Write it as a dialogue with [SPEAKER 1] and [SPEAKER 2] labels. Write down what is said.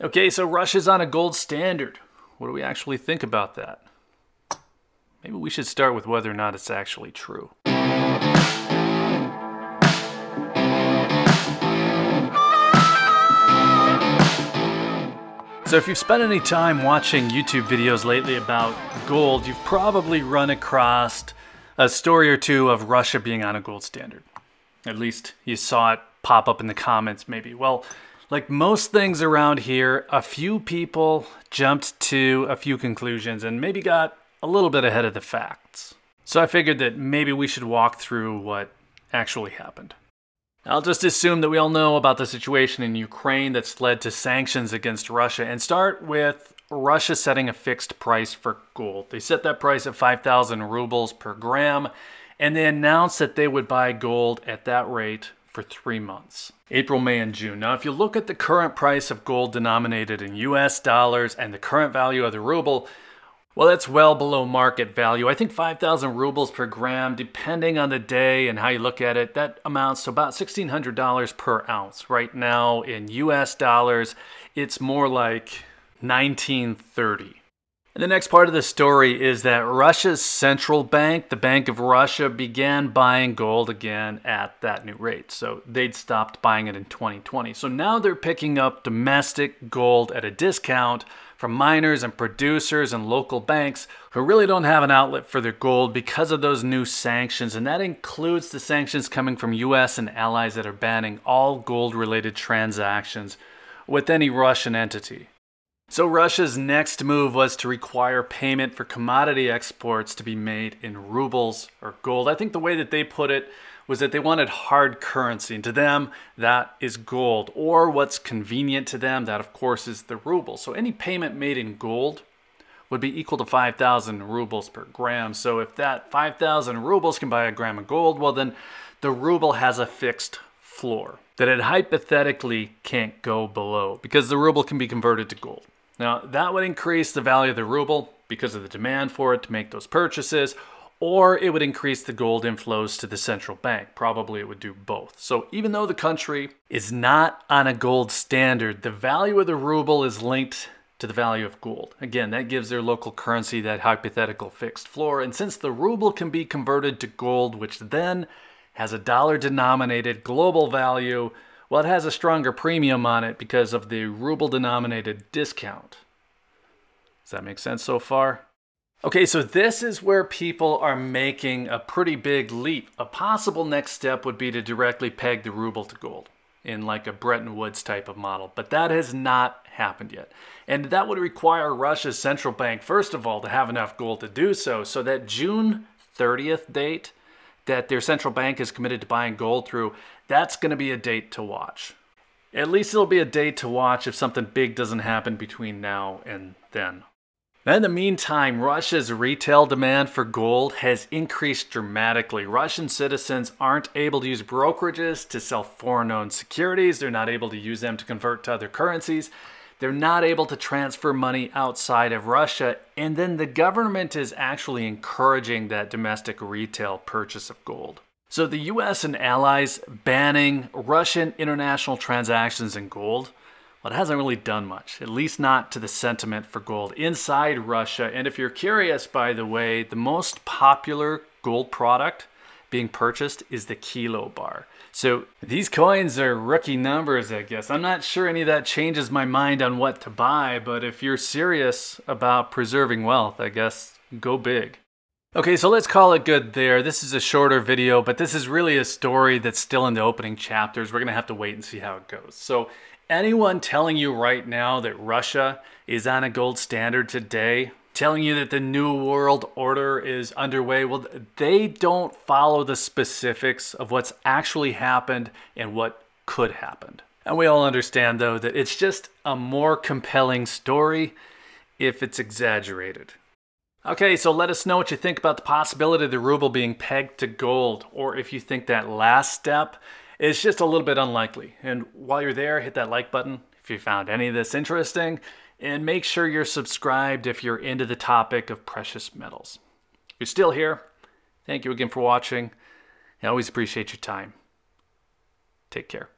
[SPEAKER 1] Okay, so Russia's on a gold standard. What do we actually think about that? Maybe we should start with whether or not it's actually true. So if you've spent any time watching YouTube videos lately about gold, you've probably run across a story or two of Russia being on a gold standard. At least you saw it pop up in the comments maybe. Well, like most things around here, a few people jumped to a few conclusions and maybe got a little bit ahead of the facts. So I figured that maybe we should walk through what actually happened. I'll just assume that we all know about the situation in Ukraine that's led to sanctions against Russia and start with Russia setting a fixed price for gold. They set that price at 5,000 rubles per gram and they announced that they would buy gold at that rate for three months April, May, and June. Now, if you look at the current price of gold denominated in US dollars and the current value of the ruble, well, that's well below market value. I think 5,000 rubles per gram, depending on the day and how you look at it, that amounts to about $1,600 per ounce. Right now, in US dollars, it's more like 1930. The next part of the story is that Russia's central bank, the Bank of Russia, began buying gold again at that new rate. So they'd stopped buying it in 2020. So now they're picking up domestic gold at a discount from miners and producers and local banks who really don't have an outlet for their gold because of those new sanctions. And that includes the sanctions coming from US and allies that are banning all gold related transactions with any Russian entity. So Russia's next move was to require payment for commodity exports to be made in rubles or gold. I think the way that they put it was that they wanted hard currency, and to them, that is gold. Or what's convenient to them, that of course is the ruble. So any payment made in gold would be equal to 5,000 rubles per gram. So if that 5,000 rubles can buy a gram of gold, well then the ruble has a fixed floor that it hypothetically can't go below because the ruble can be converted to gold. Now, that would increase the value of the ruble because of the demand for it to make those purchases, or it would increase the gold inflows to the central bank. Probably it would do both. So even though the country is not on a gold standard, the value of the ruble is linked to the value of gold. Again, that gives their local currency that hypothetical fixed floor. And since the ruble can be converted to gold, which then has a dollar denominated global value, well, it has a stronger premium on it because of the ruble denominated discount. Does that make sense so far? Okay, so this is where people are making a pretty big leap. A possible next step would be to directly peg the ruble to gold in like a Bretton Woods type of model, but that has not happened yet. And that would require Russia's central bank, first of all, to have enough gold to do so. So that June 30th date that their central bank is committed to buying gold through, that's going to be a date to watch. At least it'll be a date to watch if something big doesn't happen between now and then. In the meantime, Russia's retail demand for gold has increased dramatically. Russian citizens aren't able to use brokerages to sell foreign owned securities, they're not able to use them to convert to other currencies. They're not able to transfer money outside of Russia. And then the government is actually encouraging that domestic retail purchase of gold. So the US and allies banning Russian international transactions in gold, well, it hasn't really done much, at least not to the sentiment for gold inside Russia. And if you're curious, by the way, the most popular gold product being purchased is the kilo bar. So these coins are rookie numbers, I guess. I'm not sure any of that changes my mind on what to buy, but if you're serious about preserving wealth, I guess go big. Okay, so let's call it good there. This is a shorter video, but this is really a story that's still in the opening chapters. We're gonna have to wait and see how it goes. So anyone telling you right now that Russia is on a gold standard today, telling you that the New World Order is underway. Well, they don't follow the specifics of what's actually happened and what could happen. And we all understand, though, that it's just a more compelling story if it's exaggerated. Okay, so let us know what you think about the possibility of the ruble being pegged to gold, or if you think that last step is just a little bit unlikely. And while you're there, hit that like button if you found any of this interesting. And make sure you're subscribed if you're into the topic of precious metals. If you're still here, thank you again for watching. I always appreciate your time. Take care.